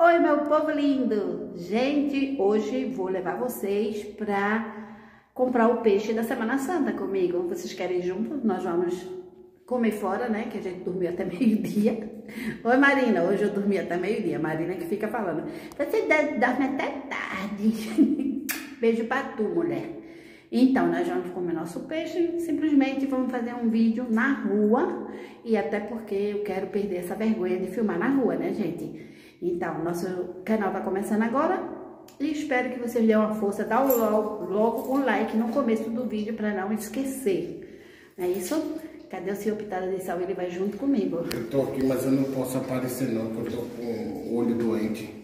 Oi, meu povo lindo! Gente, hoje vou levar vocês para comprar o peixe da Semana Santa comigo. Vocês querem junto? Nós vamos comer fora, né? Que a gente dormiu até meio-dia. Oi, Marina, hoje eu dormi até meio-dia. Marina que fica falando. Você dorme até tarde. Beijo pra tu, mulher. Então, nós vamos comer nosso peixe, simplesmente vamos fazer um vídeo na rua, e até porque eu quero perder essa vergonha de filmar na rua, né, gente? Então, nosso canal tá começando agora, e espero que vocês dêem uma força, dá logo, logo um like no começo do vídeo para não esquecer. Não é isso? Cadê o senhor Pitada de Sal? Ele vai junto comigo. Eu tô aqui, mas eu não posso aparecer não, porque eu tô com o olho doente.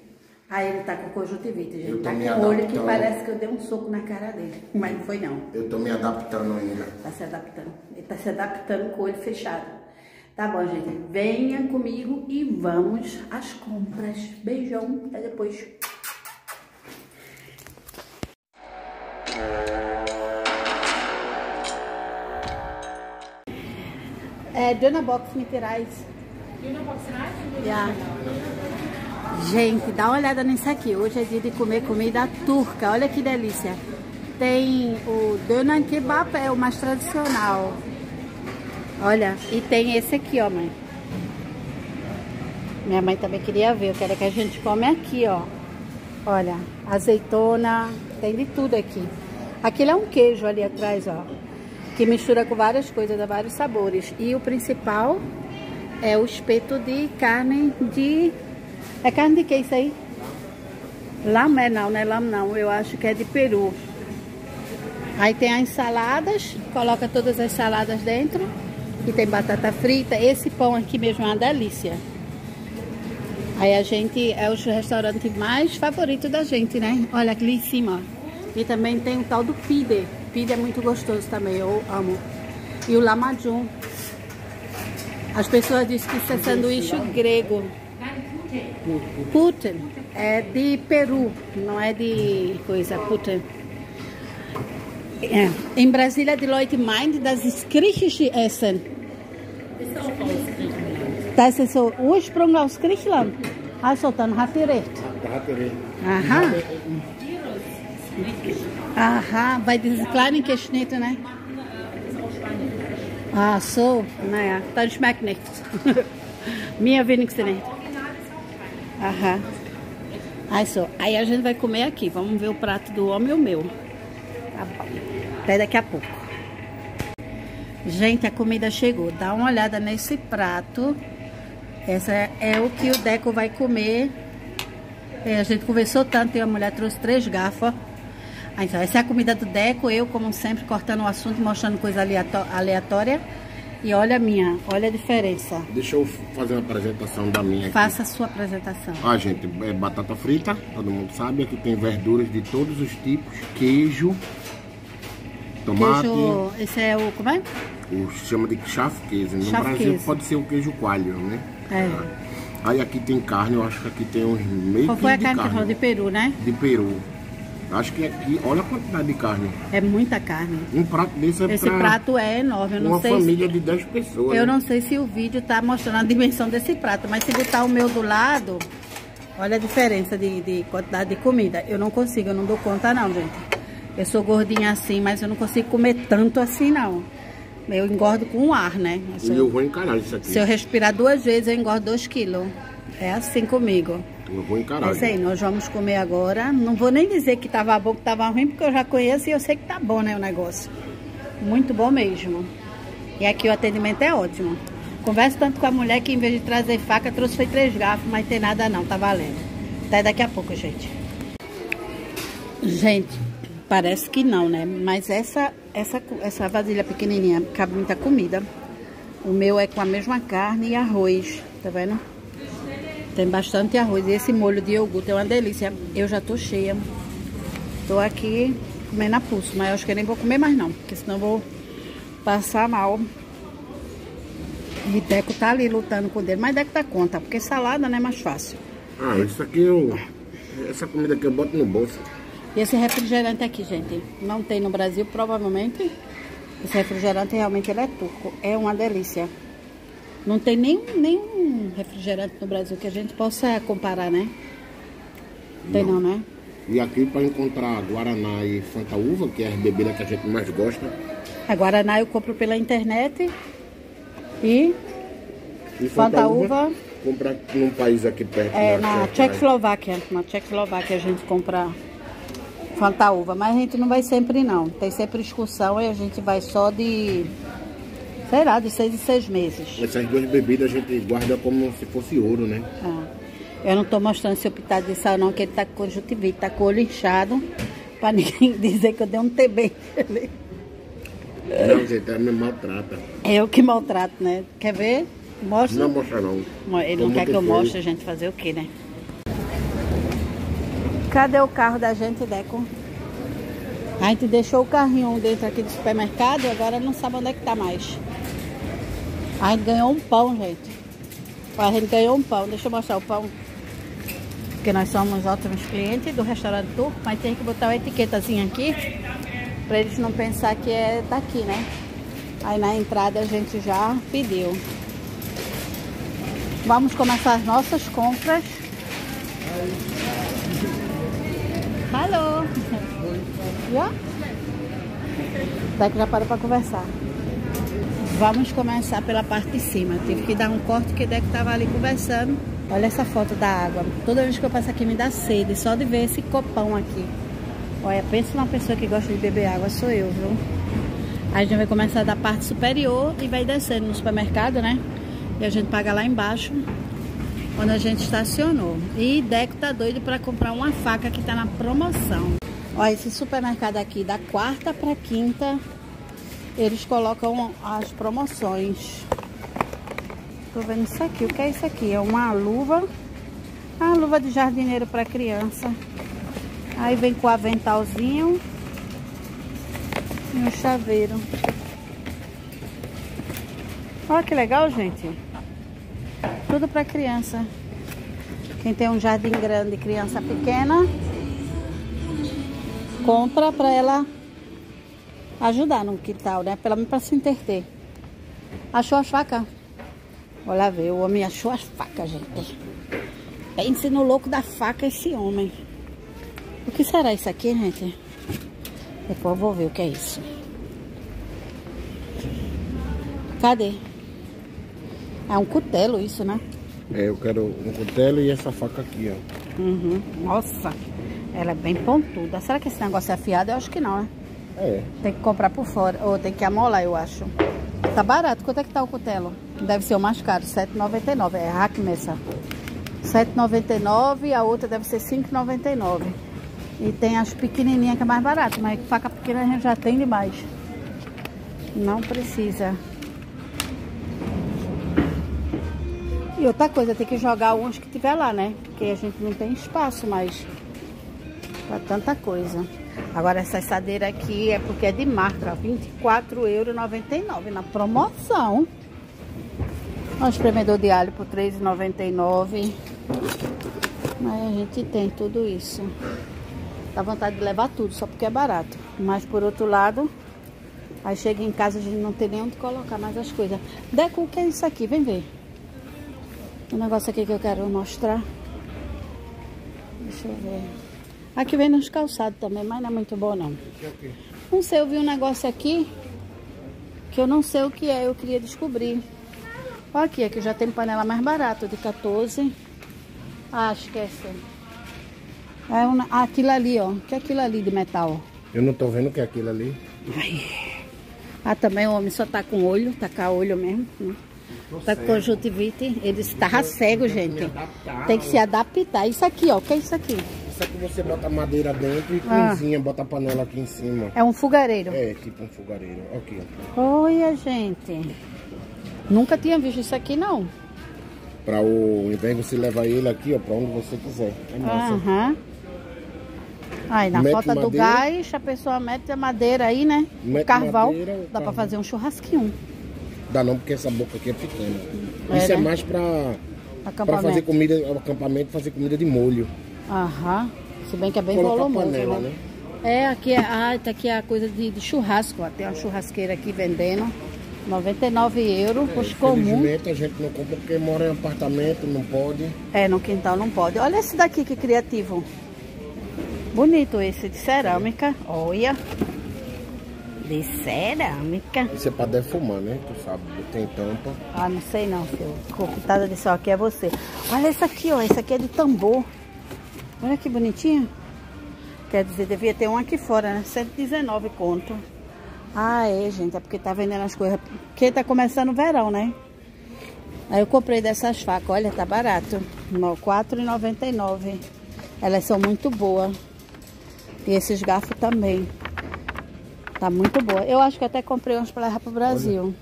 Aí ele tá com conjuntivite, gente. Eu Tá com o olho que parece que eu dei um soco na cara dele. Mas não foi não. Eu tô me adaptando ainda. Tá se adaptando. Ele tá se adaptando com o olho fechado. Tá bom, gente. Venha comigo e vamos às compras. Beijão. Até depois. É, Dona Box me tirais. Yeah. Gente, dá uma olhada nisso aqui. Hoje é dia de comer comida turca. Olha que delícia. Tem o Döner Kebab, é o mais tradicional. Olha, e tem esse aqui, ó, mãe. Minha mãe também queria ver. Eu quero que a gente come aqui, ó. Olha, azeitona, tem de tudo aqui. Aquele é um queijo ali atrás, ó. Que mistura com várias coisas, dá vários sabores. E o principal é o espeto de carne de... É carne de que isso aí? Lama é não, não é lama não. Eu acho que é de peru. Aí tem as saladas, coloca todas as saladas dentro. E tem batata frita. Esse pão aqui mesmo é uma delícia. Aí a gente, é o restaurante mais favorito da gente, né? Olha aqui em cima, ó. E também tem o tal do pide. Pide é muito gostoso também, eu amo. E o lamajum. As pessoas dizem que isso é sanduíche grego. Putin. É de Peru, não é de coisa, Putin. Ja. In Brasília die Leute meinen, das griechische Essen. Das ist so Ursprung aus Griechenland. Also, dann hat ihr recht. Da hat er recht. Aha. Aha, bei diesen kleinen Geschnitten, ne? Ah, so. Naja, dann schmeckt nichts. Mir wenigstens nicht. Aham. Also, aí a gente vai comer aqui. Vamos ver o prato do homem e o meu. Tá bom. Até daqui a pouco. Gente, a comida chegou. Dá uma olhada nesse prato. Essa é o que o Deco vai comer. É, a gente conversou tanto e a mulher trouxe três garfos. Ah, Então, essa é a comida do Deco. Eu, como sempre, cortando o assunto, mostrando coisa aleató- aleatória. E olha a minha, olha a diferença. Deixa eu fazer uma apresentação da minha aqui. Faça a sua apresentação. Ah, gente, é batata frita, todo mundo sabe. Aqui tem verduras de todos os tipos. Queijo, tomate. Queijo, esse é o, como é? O chama de chafqueza. No Chafqueza. Brasil pode ser o queijo coalho, né? É. Aí aqui tem carne, eu acho que aqui tem uns meio Qual foi a de carne falou de peru, né? de peru. Acho que aqui, olha a quantidade de carne. É muita carne. Um prato desse é Esse pra prato é enorme, eu não uma sei se... família de 10 pessoas. Eu né? não sei se o vídeo tá mostrando a dimensão desse prato, mas se botar o meu do lado, olha a diferença de, de quantidade de comida. Eu não consigo, eu não dou conta não, gente. Eu sou gordinha assim, mas eu não consigo comer tanto assim não. Eu engordo com o ar, né? Eu E eu vou encarar isso aqui. Se eu respirar duas vezes, eu engordo dois quilos. É assim comigo. Eu vou encarar. É isso aí, nós vamos comer agora. Não vou nem dizer que tava bom, que tava ruim, porque eu já conheço e eu sei que tá bom, né, o negócio. Muito bom mesmo. E aqui o atendimento é ótimo. Converso tanto com a mulher que em vez de trazer faca, trouxe foi três garfos, mas tem nada não, tá valendo. Até daqui a pouco, gente. Gente, parece que não, né? Mas essa, essa, essa vasilha pequenininha cabe muita comida. O meu é com a mesma carne e arroz, tá vendo? Tem bastante arroz. E esse molho de iogurte é uma delícia. Eu já tô cheia. Tô aqui comendo a pulso, mas eu acho que eu nem vou comer mais não, porque senão eu vou passar mal. E Deco tá ali lutando com o mas Deco dá conta, porque salada não é mais fácil. Ah, isso aqui eu. Essa comida que eu boto no bolso. E esse refrigerante aqui, gente, não tem no Brasil, provavelmente. Esse refrigerante realmente ele é turco. É uma delícia. Não tem nenhum, nenhum refrigerante no Brasil que a gente possa comparar, né? Tem não, né? E aqui para encontrar Guaraná e Fanta Uva, que é a bebida que a gente mais gosta. A Guaraná eu compro pela internet e, E Fanta Uva compra num país aqui perto. é na é- Tchecoslováquia. Na Tchecoslováquia a gente compra Fanta Uva, mas a gente não vai sempre não. Tem sempre excursão e a gente vai só de, sei lá, de seis em seis meses. Essas duas bebidas a gente guarda como se fosse ouro, né? É. Eu não tô mostrando seu pitado de sal não, que ele tá com conjuntivite, tá com o olho inchado, pra ninguém dizer que eu dei um TB. Não, gente, ela me maltrata. Eu que maltrato, né? Quer ver? Mostra. Não mostra não. Ele não quer que eu mostre, a gente fazer o quê, né? Cadê o carro da gente, Deco? A gente deixou o carrinho dentro aqui do supermercado e agora não sabe onde é que tá mais. A gente ganhou um pão, gente. A gente ganhou um pão. Deixa eu mostrar o pão. Porque nós somos ótimos clientes do restaurante turco, mas tem que botar uma etiquetazinha aqui pra eles não pensar que é daqui, né? Aí na entrada a gente já pediu. Vamos começar as nossas compras. Alô? Já? Daqui já parou para conversar. Vamos começar pela parte de cima. Tive que dar um corte que Deco estava ali conversando. Olha essa foto da água. Toda vez que eu passo aqui me dá sede, só de ver esse copão aqui. Olha, pensa numa pessoa que gosta de beber água, sou eu, viu? Aí a gente vai começar da parte superior e vai descendo no supermercado, né? E a gente paga lá embaixo, quando a gente estacionou. E Deco tá doido para comprar uma faca que tá na promoção. Olha, esse supermercado aqui, da quarta para quinta, eles colocam as promoções. Tô vendo isso aqui. O que é isso aqui? É uma luva. Ah, luva de jardineiro para criança. Aí vem com o aventalzinho e um chaveiro. Olha que legal, gente. Tudo para criança. Quem tem um jardim grande, criança pequena, compra para ela ajudar no quintal, né? Pelo menos para se entreter. Achou as facas? Olha ver, o homem achou as facas, gente. Pense no louco da faca esse homem. O que será isso aqui, gente? Depois eu vou ver o que é isso. Cadê? É um cutelo isso, né? É, eu quero um cutelo e essa faca aqui, ó. Uhum. Nossa, ela é bem pontuda. Será que esse negócio é afiado? Eu acho que não, né? É. Tem que comprar por fora. Ou tem que amolar, eu acho. Tá barato. Quanto é que tá o cutelo? Deve ser o mais caro, R$ 7,99. É Hackmessa. R$ 7,99 e a outra deve ser R$ 5,99. E tem as pequenininhas que é mais barato, mas faca pequena a gente já tem demais. Não precisa. Outra coisa, tem que jogar uns que tiver lá, né? Porque a gente não tem espaço mais pra tanta coisa. Agora essa assadeira aqui é porque é de marca, ó, R$ 24,99 na promoção. Ó, espremedor de alho por R$ 3,99. Mas a gente tem tudo isso. Dá vontade de levar tudo, só porque é barato. Mas por outro lado, aí chega em casa a gente não tem nem onde colocar mais as coisas. Deco, o que é isso aqui? Vem ver. O negócio aqui que eu quero mostrar. Deixa eu ver. Aqui vem nos calçados também, mas não é muito bom não. Não sei, eu vi um negócio aqui que eu não sei o que é, eu queria descobrir. Olha aqui, aqui já tem panela mais barata, de 14. Ah, esquece. É uma, aquilo ali, ó. Que é aquilo ali de metal? Eu não tô vendo o que é aquilo ali. Ah, também o homem só tá com olho, tá com olho mesmo. Né? Tá com conjuntivite. Ele estava cego, gente. Tem que se adaptar. Isso aqui, ó. O que é isso aqui? Isso aqui você bota madeira dentro e Ah. cozinha, bota a panela aqui em cima. É um fogareiro. É, tipo um fogareiro. Aqui. Olha, gente. Nunca tinha visto isso aqui, não. Pra o, de você levar ele aqui, ó, pra onde você quiser. É massa. Aham. Aí, na Mete falta do gás, a pessoa mete a madeira aí, né? o Mete carvão. madeira, o dá pra carvão. fazer um churrasquinho. Dá não, porque essa boca aqui é pequena. É, Isso é né? mais pra, pra fazer comida, acampamento, fazer comida de molho. Aham. Se bem que é bem Colocar volumoso, panela, né? né? É, aqui é, ah, tá aqui a coisa de, de churrasco, ó. Tem uma churrasqueira aqui vendendo. 99 euros, custo comum. Infelizmente a gente não compra porque mora em apartamento, não pode. É, no quintal não pode. Olha esse daqui que criativo. Bonito esse de cerâmica. Olha. De cerâmica. Isso é pra defumar, né? Tu sabe, tem tampa. Ah, não sei não, filho. Copitada de sol aqui é você. Olha essa aqui, ó. Essa aqui é de tambor. Olha que bonitinha. Quer dizer, devia ter um aqui fora, né? 119 conto. Ah, é, gente. É porque tá vendendo as coisas. Porque tá começando o verão, né? Aí eu comprei dessas facas. Olha, tá barato. R$ 4,99. Elas são muito boas. E esses garfos também. Tá muito boa. Eu acho que até comprei uns pra levar pro Brasil.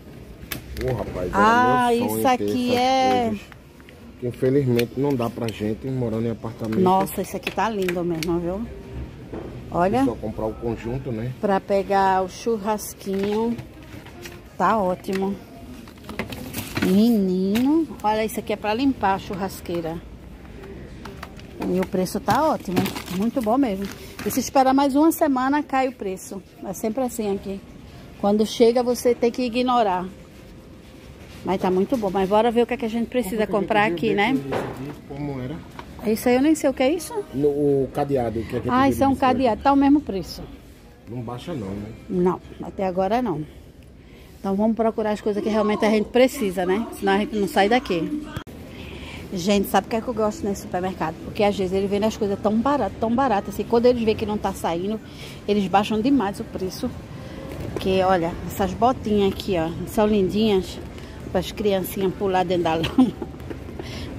Oh, rapaz, ah, isso aqui é... Coisas. Infelizmente não dá pra gente morando em apartamento. Nossa, isso aqui tá lindo mesmo, viu? Olha. Só comprar o conjunto, né? Pra pegar o churrasquinho. Tá ótimo. Menino. Olha, isso aqui é pra limpar a churrasqueira. E o preço tá ótimo. Muito bom mesmo. E se esperar mais uma semana, cai o preço. É sempre assim aqui. Quando chega, você tem que ignorar. Mas tá muito bom. Mas bora ver o que, é que a gente precisa comprar aqui, né? Como era? Isso aí eu nem sei o que é isso. No, o cadeado. Que é que ah, isso é um cadeado. Tá o mesmo preço. Não baixa não, né? Não, até agora não. Então vamos procurar as coisas que realmente a gente precisa, né? Senão a gente não sai daqui. Gente, sabe o que é que eu gosto nesse supermercado? Porque às vezes ele vende as coisas tão baratas, tão baratas. Assim, quando eles veem que não tá saindo, eles baixam demais o preço. Porque, olha, essas botinhas aqui, ó, são lindinhas para as criancinhas pular dentro da lama.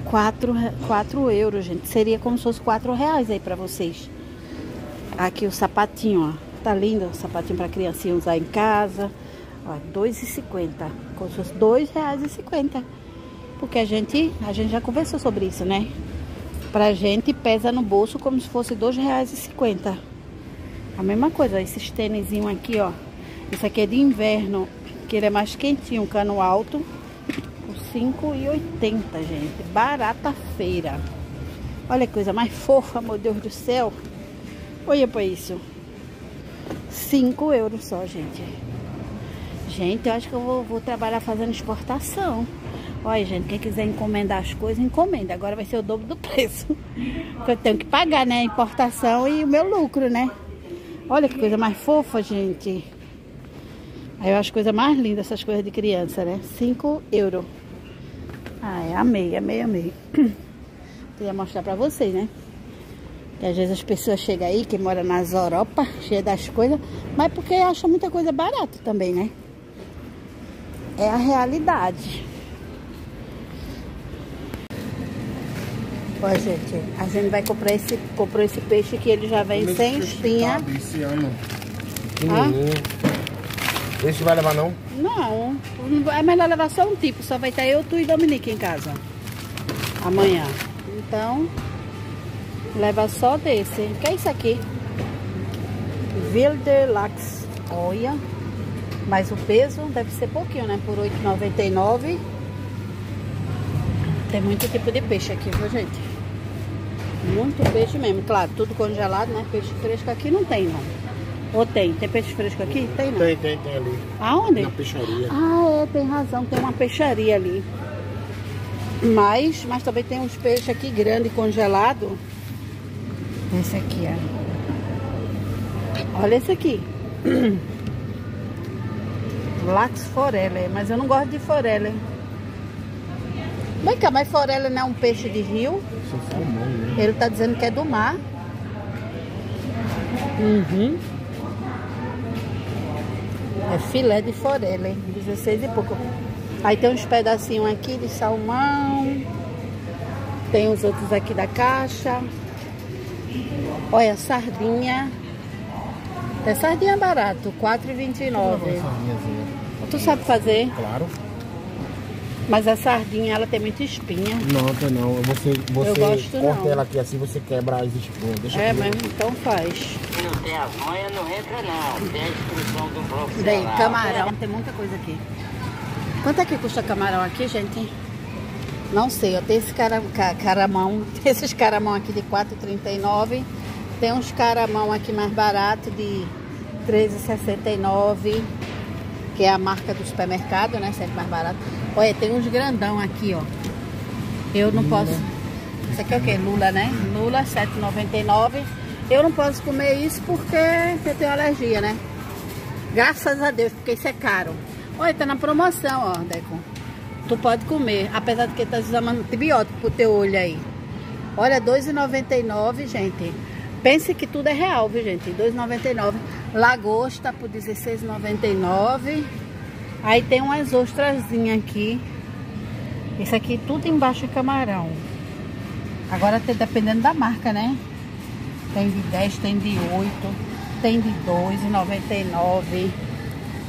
4, 4 euros, gente. Seria como se fosse 4 reais aí para vocês. Aqui o sapatinho, ó. Tá lindo o sapatinho para criancinha usar em casa. Ó, 2,50. Como se fosse 2 reais e 50. Porque a gente, a gente já conversou sobre isso, né? Pra gente pesa no bolso como se fosse R$ 2,50. A mesma coisa, esses tênisinhos aqui, ó. Isso aqui é de inverno, que ele é mais quentinho, cano alto. Por R$ 5,80, gente. Barata feira. Olha que coisa mais fofa, meu Deus do céu. Olha pra isso. 5 euros só, gente. Gente, eu acho que eu vou, vou trabalhar fazendo exportação. Olha, gente, quem quiser encomendar as coisas, encomenda. Agora vai ser o dobro do preço. Porque eu tenho que pagar, né? A importação e o meu lucro, né? Olha que coisa mais fofa, gente. Aí eu acho coisa mais linda essas coisas de criança, né? 5 euros. Ai, amei, amei, amei. Queria mostrar pra vocês, né? Que às vezes as pessoas chegam aí, que moram nas Europa, cheia das coisas, mas porque acham muita coisa barata também, né? É a realidade. Ó, gente, a gente vai comprar esse, comprou esse peixe que ele já vem sem espinha. Esse ano. Ah? Esse vai levar não? Não, é melhor levar só um tipo, só vai estar eu, tu e Dominique em casa. Amanhã. Então, leva só desse. Que é isso aqui? Wilderlachs. Olha. Mas o peso deve ser pouquinho, né? Por 8,99. Tem muito tipo de peixe aqui, viu, gente? Muito peixe mesmo, claro, tudo congelado, né? Peixe fresco aqui não tem, não. Ou tem? Tem peixe fresco aqui? Tem, não? Tem, tem, tem ali. Aonde? Na peixaria. Ah, é, tem razão, tem uma peixaria ali. Mas, mas também tem uns peixes aqui grandes congelado. Esse aqui, ó. Olha esse aqui. Lax forelle, mas eu não gosto de forelle. Vem cá, mas forelle não é um peixe de rio? Né? Ele tá dizendo que é do mar. Uhum. É filé de forelle, 16 e pouco. Aí tem uns pedacinhos aqui de salmão. Tem os outros aqui da caixa. Olha, sardinha. É sardinha barato, R$4,29. Tu sabe fazer? Claro. Mas a sardinha, ela tem muita espinha. Não, tem não. Você, você Eu gosto corta não. ela aqui assim, você quebra as espinhas. Deixa É, mas então faz. Não tem a manha, não entra não. Tem a instrução do profissional. Daí, camarão. Tem muita coisa aqui. Quanto é que custa camarão aqui, gente? Não sei, ó. Tem esse cara, ca- caramão. Tem esses caramão aqui de R$4,39. Tem uns caramão aqui mais barato de R$13,69. Que é a marca do supermercado, né? Sempre mais barato. Olha, tem uns grandão aqui, ó. Eu não posso. Isso aqui é o quê? Lula, né? Lula, R$7,99. Eu não posso comer isso porque eu tenho alergia, né? Graças a Deus, porque isso é caro. Olha, tá na promoção, ó, Deco. Tu pode comer, apesar de que tá usando antibiótico pro teu olho aí. Olha, R$2,99, gente. Pense que tudo é real, viu, gente? R$2,99. Lagosta por R$16,99. Aí tem umas ostrazinhas aqui. Isso aqui tudo embaixo é camarão. Agora tá dependendo da marca, né? Tem de 10, tem de 8, tem de 2,99.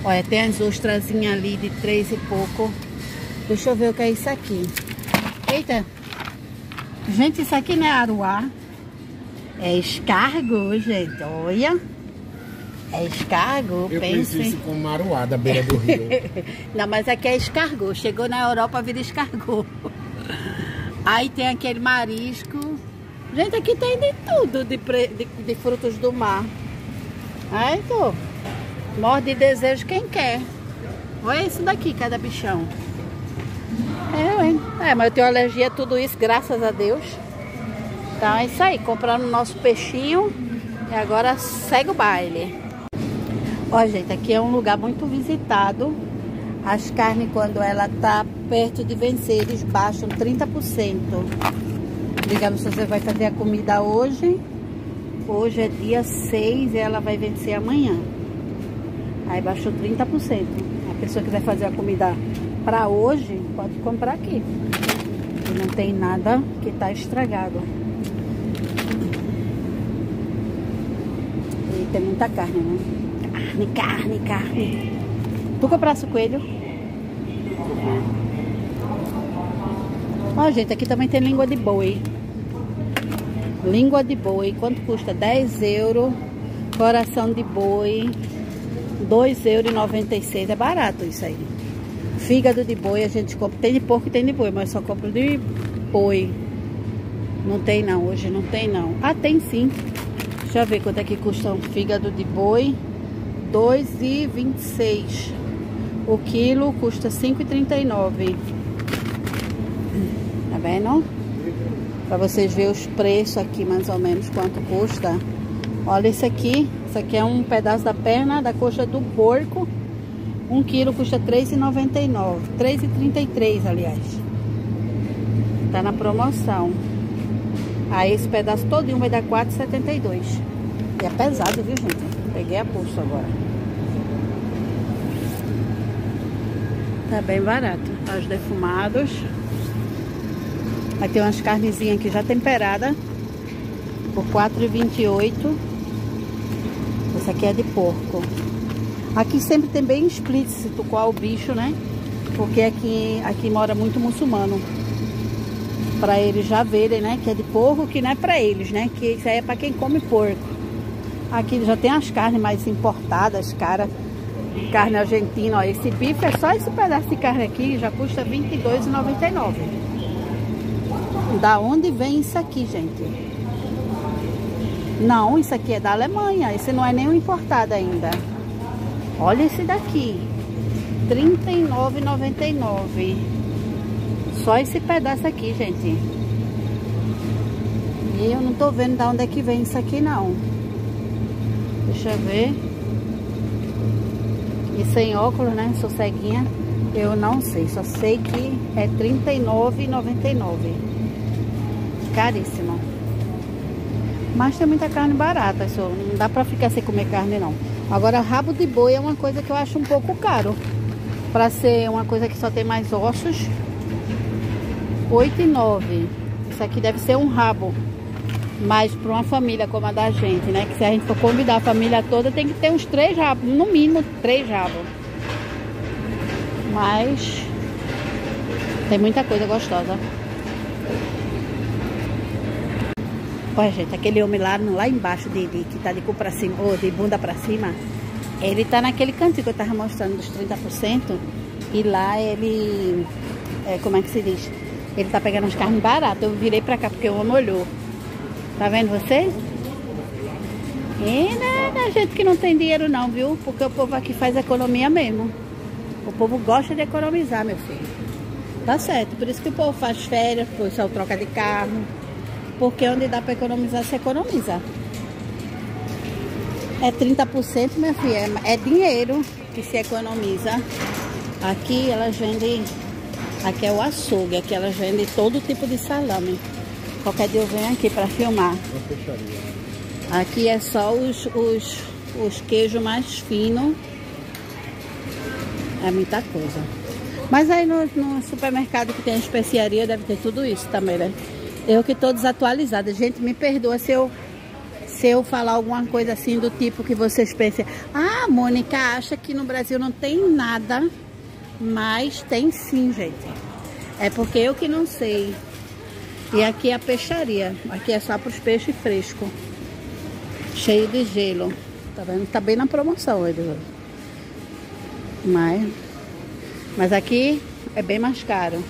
Olha, tem as ostrazinhas ali de 3 e pouco. Deixa eu ver o que é isso aqui. Eita! Gente, isso aqui não é aruá. É escargot, gente. Olha. É escargot, Eu pense. conheci isso como maruá da beira do rio. Não, mas aqui é escargot. Chegou na Europa, vira escargot. Aí tem aquele marisco. Gente, aqui tem de tudo de, pre- de, de frutos do mar. Aí, tô. Morde de desejo quem quer. Olha isso daqui, cada bichão. É, ué. é, mas eu tenho alergia a tudo isso, graças a Deus. Então é isso aí, comprando o nosso peixinho. E agora segue o baile. Ó, gente, aqui é um lugar muito visitado. As carnes, quando ela tá perto de vencer, eles baixam 30%. Digamos, se você vai fazer a comida hoje, hoje é dia 6 e ela vai vencer amanhã. Aí baixou 30%. A pessoa que quiser fazer a comida para hoje, pode comprar aqui. Não tem nada que tá estragado. E tem muita carne, né? Carne, carne, carne. Tu comprasse o coelho? Ó, gente, aqui também tem língua de boi. Língua de boi, quanto custa? 10 euros. Coração de boi, 2,96 euros. É barato isso aí. Fígado de boi a gente compra. Tem de porco e tem de boi, mas só compro de boi. Não tem não, hoje não tem não. Ah, tem sim. Deixa eu ver quanto é que custa um fígado de boi. 2,26. O quilo custa 5,39. Tá vendo? Pra vocês verem os preços aqui, mais ou menos, quanto custa. Olha esse aqui. Isso aqui é um pedaço da perna da coxa do porco. Um quilo custa R$3,99. R$3,33, aliás. Tá na promoção. Aí esse pedaço todinho vai dar R$4,72. E é pesado, viu, gente? Peguei a pulso agora. Tá bem barato. Os defumados. Aí tem umas carnezinhas aqui já temperadas. Por R$4,28. Esse aqui é de porco. Aqui sempre tem bem explícito qual o bicho, né? Porque aqui, aqui mora muito muçulmano. Pra eles já verem, né? Que é de porco, que não é pra eles, né? Que isso aí é pra quem come porco. Aqui já tem as carnes mais importadas, cara. Carne argentina, ó. Esse bife é só esse pedaço de carne aqui, já custa R$22,99. Da onde vem isso aqui, gente? Não, isso aqui é da Alemanha. Esse não é nenhum importado ainda. Olha esse daqui. R$39,99. Só esse pedaço aqui, gente. E eu não tô vendo de onde é que vem isso aqui, não. Deixa eu ver. E sem óculos, né? Sou ceguinha. Eu não sei. Só sei que é R$39,99. Caríssimo. Mas tem muita carne barata. Só não dá pra ficar sem comer carne, não. Agora, rabo de boi é uma coisa que eu acho um pouco caro. Pra ser uma coisa que só tem mais ossos. R$8,09. Isso aqui deve ser um rabo. Mas para uma família como a da gente, né? Que se a gente for convidar a família toda, tem que ter uns três rabos. No mínimo, três rabos. Mas... Tem muita coisa gostosa. Olha, gente, aquele homem lá, lá embaixo, de, de- que tá de cu pra cima, ou de bunda pra cima, ele tá naquele cantinho que eu tava mostrando dos 30%. E lá ele... é, como é que se diz? Ele tá pegando as carnes baratas. Eu virei pra cá porque o homem olhou. Tá vendo você? E não é da gente que não tem dinheiro não, viu? Porque o povo aqui faz economia mesmo. O povo gosta de economizar, meu filho. Tá certo. Por isso que o povo faz férias, o pessoal troca de carro. Porque onde dá pra economizar, se economiza. É 30%, minha filha. É, é dinheiro que se economiza. Aqui elas vendem... Aqui é o açougue. Aqui elas vendem todo tipo de salame. Qualquer dia eu venho aqui para filmar. Aqui é só os, os, os queijos mais finos. É muita coisa. Mas aí no, no, supermercado que tem especiaria deve ter tudo isso também, né? Eu que tô desatualizada. Gente, me perdoa se eu, se eu falar alguma coisa assim do tipo que vocês pensam. Ah, Mônica acha que no Brasil não tem nada. Mas tem sim, gente. É porque eu que não sei. E aqui é a peixaria. Aqui é só para os peixes frescos. Cheio de gelo. Tá vendo? Tá bem na promoção, Eduardo. Mas, mas aqui é bem mais caro.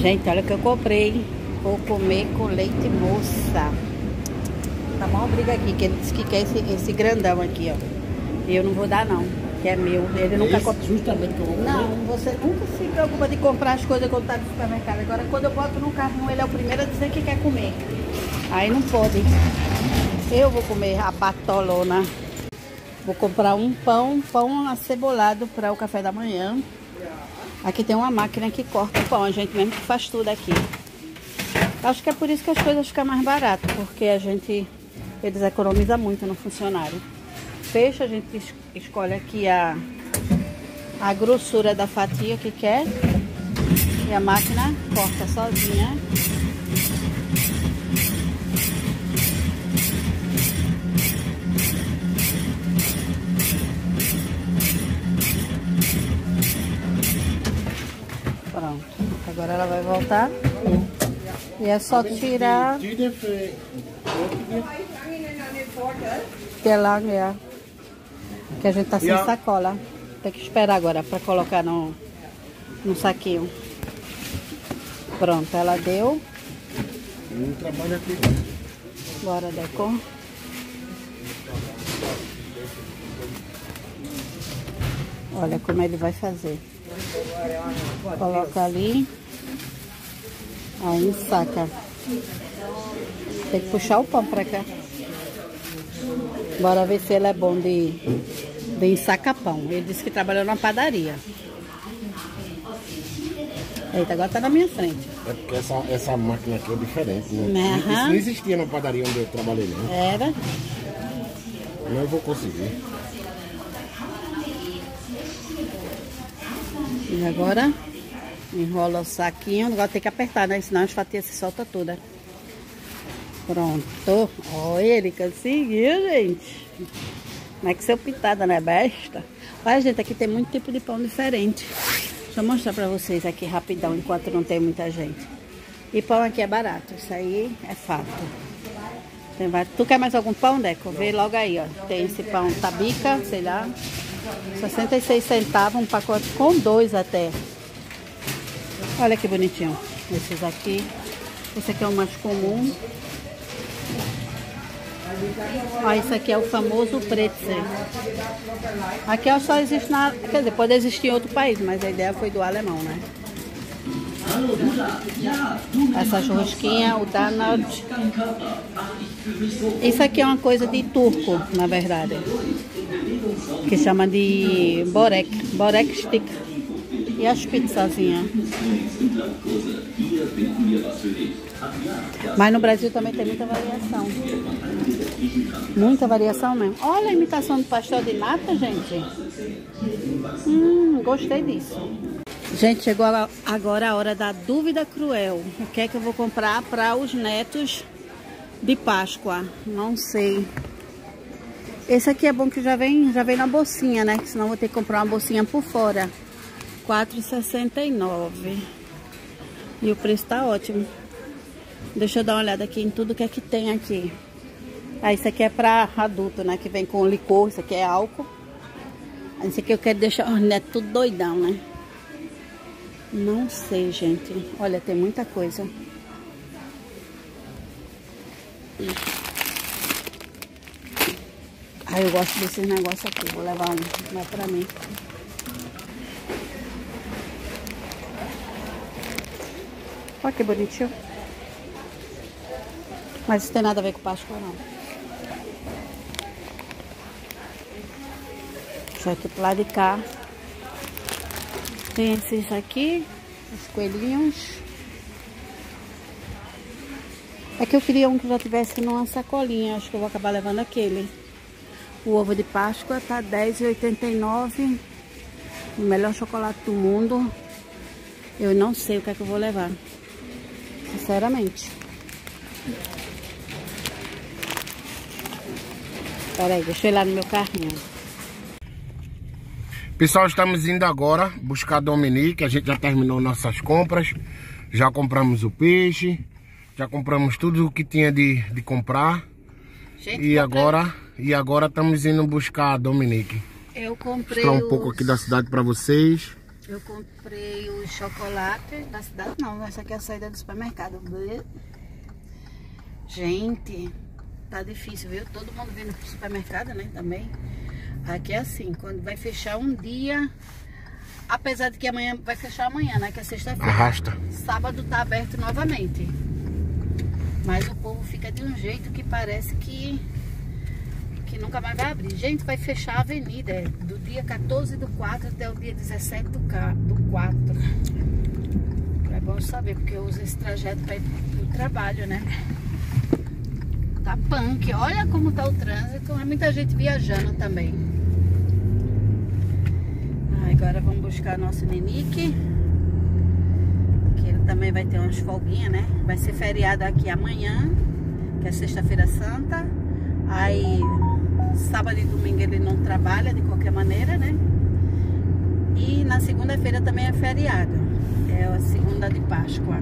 Gente, olha o que eu comprei. Vou comer com leite moça. Tá uma briga aqui, que ele disse que quer esse, esse grandão aqui, ó. E eu não vou dar não, que é meu. Ele nunca compra. Justamente que eu vou comer. Não, você nunca se preocupa de comprar as coisas quando tá no supermercado. Agora, quando eu boto no carro, ele é o primeiro a dizer que quer comer. Aí não pode. Eu vou comer a batolona. Vou comprar um pão, pão acebolado para o café da manhã. Aqui tem uma máquina que corta o pão, a gente mesmo que faz tudo aqui. Acho que é por isso que as coisas ficam mais baratas, porque a gente, eles economizam muito no funcionário. Peixe, a gente escolhe aqui a, a grossura da fatia que quer. E a máquina corta sozinha. Pronto. Agora ela vai voltar. E é só tirar. Que lá, é. Que a gente tá sem sacola. Tem que esperar agora para colocar no, no saquinho. Pronto, ela deu. Um trabalho aqui. Bora, Deco. Olha como ele vai fazer. Coloca ali. Aí saca. Tem que puxar o pão pra cá. Bora ver se ele é bom de, de ensacar pão. Ele disse que trabalhou na padaria. Eita, agora tá na minha frente. É porque essa, essa máquina aqui é diferente, né? Aham. Isso não existia na padaria onde eu trabalhei, não. Era. Não eu vou conseguir. E agora enrola o saquinho. Agora tem que apertar, né? Senão as fatias se soltam toda. Pronto. Olha, ele conseguiu, gente. Não é que seu pitada, né? Besta. Olha, gente, aqui tem muito tipo de pão diferente. Deixa eu mostrar pra vocês aqui rapidão, enquanto não tem muita gente. E pão aqui é barato. Isso aí é fato. Tem vários- Tu quer mais algum pão, Deco? Vê logo aí, ó. Tem esse pão tabica, sei lá. 66 centavos, um pacote com dois até. Olha que bonitinho. Esses aqui. Esse aqui é o mais comum. Ó, esse aqui é o famoso pretzel. Aqui ó, só existe na... Quer dizer, pode existir em outro país, mas a ideia foi do alemão, né? Essa churrasquinha, o Donald. Isso aqui é uma coisa de turco, na verdade. Que chama de borek. Borek stick. E as pizzazinhas. Mas no Brasil também tem muita variação. Muita variação mesmo. Olha a imitação do pastel de nata, gente. Hum, gostei disso. Gente, chegou agora a hora da dúvida cruel. O que é que eu vou comprar para os netos de Páscoa? Não sei. Esse aqui é bom que já vem, já vem na bolsinha, né? Que senão vou ter que comprar uma bolsinha por fora. R$ 4,69. E o preço tá ótimo. Deixa eu dar uma olhada aqui em tudo que é que tem aqui. Ah, isso aqui é pra adulto, né? Que vem com licor, isso aqui é álcool. Esse aqui eu quero deixar os netos tudo doidão, né? Não sei, gente. Olha, tem muita coisa. Ah, eu gosto desses negócios aqui. Vou levar um, não é pra mim. Olha que bonitinho. Mas isso tem nada a ver com Páscoa, não. mostrar aqui pro lado de cá. Tem esses aqui, os coelhinhos. É que eu queria um que já tivesse numa sacolinha. Acho que eu vou acabar levando aquele. O ovo de Páscoa tá R$10,89. O melhor chocolate do mundo. Eu não sei o que é que eu vou levar. Sinceramente. Peraí, deixa eu ir lá no meu carrinho. Pessoal, estamos indo agora buscar a Dominique. A gente já terminou nossas compras. Já compramos o peixe. Já compramos tudo o que tinha de, de comprar. Gente, E comprei- agora, e agora estamos indo buscar a Dominique. Eu comprei Mostrar um os- pouco aqui da cidade para vocês. Eu comprei o chocolate da cidade, não, essa aqui é a saída do supermercado. Gente, tá difícil, viu? Todo mundo vindo pro supermercado, né, também. Aqui é assim, quando vai fechar um dia, apesar de que amanhã vai fechar amanhã, né, que é sexta-feira. Arrasta. Sábado tá aberto novamente. Mas o povo fica de um jeito que parece que que nunca mais vai abrir. Gente, vai fechar a avenida é, do dia 14 do 4 até o dia 17 do, ca- do 4. É bom saber, porque eu uso esse trajeto para ir pro trabalho, né? Tá punk. Olha como tá o trânsito. É muita gente viajando também. Ah, agora vamos buscar nosso Nenique. Que ele também vai ter umas folguinhas, né? Vai ser feriado aqui amanhã, que é sexta-feira santa. Aí, sábado e domingo ele não trabalha de qualquer maneira, né? E na segunda-feira também é feriado. É a segunda de Páscoa.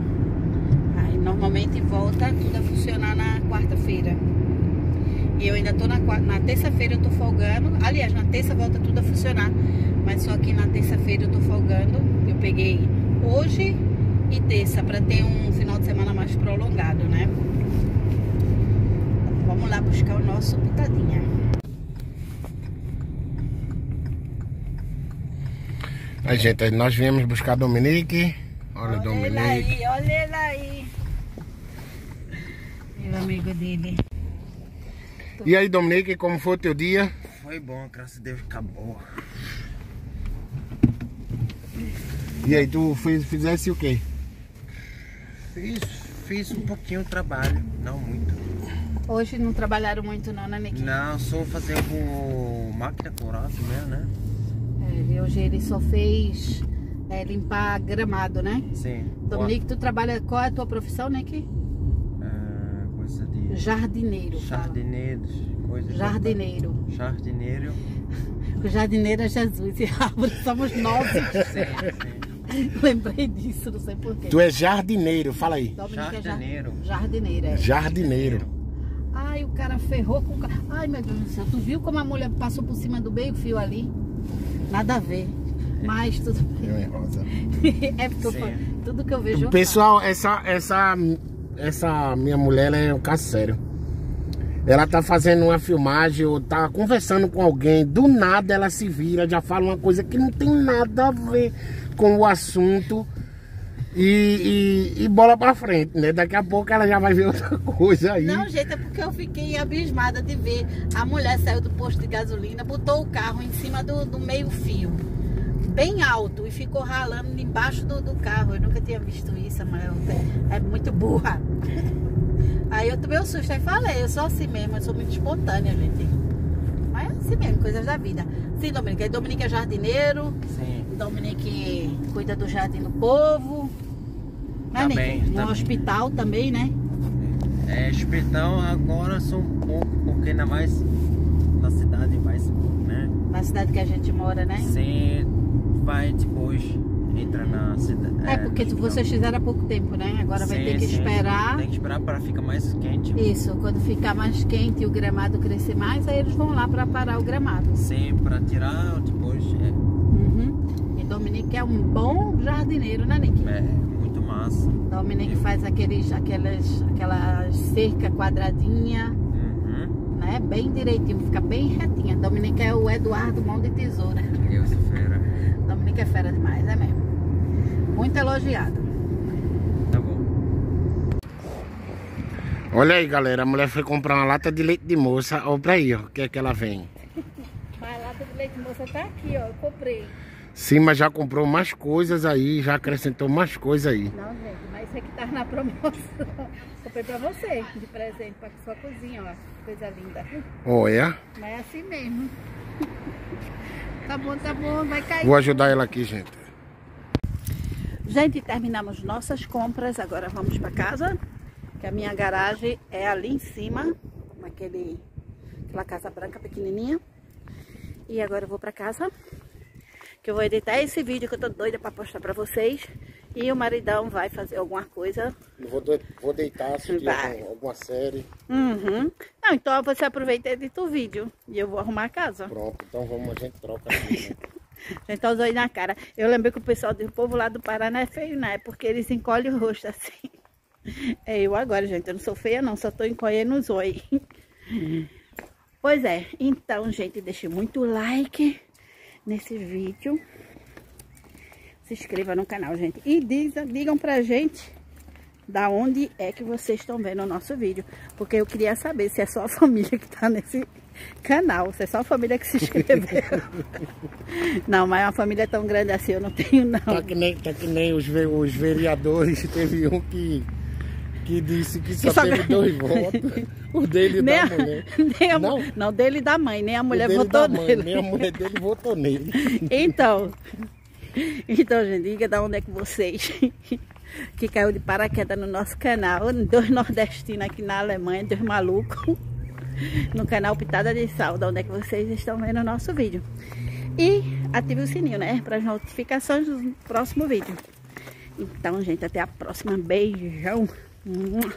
Aí normalmente volta tudo a funcionar na quarta-feira. E eu ainda tô na, na terça-feira eu tô folgando. Aliás, na terça volta tudo a funcionar. Mas só que na terça-feira eu tô folgando. Eu peguei hoje e terça para ter um final de semana mais prolongado, né? Vamos lá buscar o nosso pitadinha. Aí, gente, nós viemos buscar Dominique. Olha, a Olha ele Dominique. aí, olha ele aí. Meu amigo dele. E aí, Dominique, como foi o teu dia? Foi bom, graças a Deus acabou. E aí, tu fiz, fizesse o quê? Fiz, fiz um pouquinho de trabalho, não muito. Hoje não trabalharam muito não, né, Niquinho? Não, só fazer com máquina coraça mesmo, né? É, hoje ele só fez é, limpar gramado, né? Sim. Dominique, tu trabalha, qual é a tua profissão, Nick? Jardineiro. jardineiros, coisa Jardineiro. Jardineiro. O jardineiro é Jesus e a árvore somos nós. Lembrei disso, não sei porquê. Tu é jardineiro, fala aí. É jar- Jardineiro. Jardineiro, é. Jardineiro. Ai, o cara ferrou com o ca- Ai, meu Deus do céu. Tu viu como a mulher passou por cima do meio fio ali? Nada a ver. Mas tudo Eu é rosa. é porque eu falo- tudo que eu vejo. eu Pessoal, essa, essa, essa minha mulher é um caso sério. Ela tá fazendo uma filmagem ou tá conversando com alguém, do nada ela se vira, já fala uma coisa que não tem nada a ver com o assunto e, e, e bola pra frente, né? Daqui a pouco ela já vai ver outra coisa aí. Não, gente, é porque eu fiquei abismada de ver. A mulher saiu do posto de gasolina, botou o carro em cima do, do meio fio, bem alto, e ficou ralando embaixo do, do carro. Eu nunca tinha visto isso, mulher é muito burra. Aí eu tomei um susto, aí falei, eu sou assim mesmo, eu sou muito espontânea, gente. Mas é assim mesmo, coisas da vida. Sim, Dominique, aí Dominique é jardineiro, Sim. Dominique cuida do jardim do povo. Né, Também, Nick? No também. hospital também, né? É, espetão agora só um pouco, porque ainda mais na cidade mais, né? Na cidade que a gente mora, né? Você vai depois, entra na cidade. É, porque tu- vocês fizeram há pouco tempo, né? Agora vai Sim, ter que sim. esperar. Tem que esperar para ficar mais quente. Isso, quando ficar mais quente e o gramado crescer mais, aí eles vão lá para parar o gramado. Sim, para tirar depois. É, Uhum. E Dominique é um bom jardineiro, né, Nick? é muito massa. Dominique faz aqueles, aquelas, aquelas cerca quadradinha, Uhum. né? Bem direitinho, fica bem retinha. Dominique é o Eduardo Mão de Tesoura. Eu sou fera. Dominique é fera demais, é mesmo. Muito elogiado. Tá bom. Olha aí, galera, a mulher foi comprar uma lata de leite de moça. Olha pra aí, ó, o que é que ela vem. Lá caixa de leite moça tá aqui, ó. Eu comprei. Sim, mas já comprou mais coisas aí, já acrescentou mais coisas aí. Não, gente, mas isso aqui tá na promoção. Comprei pra você, de presente, pra sua cozinha, ó. Coisa linda. Olha, Mas é assim mesmo. Tá bom, tá bom, vai cair. vou ajudar ela aqui, gente. Gente, terminamos nossas compras. Agora vamos para casa. Que a minha garagem é ali em cima, naquele, aquela casa branca pequenininha. E agora eu vou para casa. Que eu vou editar esse vídeo que eu tô doida para postar para vocês. E o maridão vai fazer alguma coisa. Vou, de- vou deitar, assistir algum- alguma série. Uhum. Não, então você aproveita e edita o vídeo. E eu vou arrumar a casa. Pronto, então vamos, a gente troca aqui. Né? Gente, tá os olhos na cara. Eu lembrei que o pessoal do povo lá do Paraná é feio, né? Porque eles encolhem o rosto assim. É eu agora, gente. Eu não sou feia, não. Só tô encolhendo os olhos. Pois é. Então, gente, deixe muito like nesse vídeo. Se inscreva no canal, gente. E diz, digam pra gente da onde é que vocês estão vendo o nosso vídeo. Porque eu queria saber se é só a família que tá nesse canal. Se é só a família que se inscreveu. não, mas uma família tão grande assim eu não tenho, não. Tá que nem, tá que nem os, os vereadores, teve um que, que disse que só só teve dois votos. O dele e Nem da a, mulher. a, Não? não. dele e da mãe, nem a mulher votou mãe, nele. nem a mulher dele votou nele. Então, então, gente, diga da onde é que vocês que caiu de paraquedas no nosso canal, dois nordestinos aqui na Alemanha, dois malucos, no canal Pitada de Sal, da onde é que vocês estão vendo o nosso vídeo. E ative o sininho, né, para as notificações do próximo vídeo. Então, gente, até a próxima. Beijão. Mm -hmm.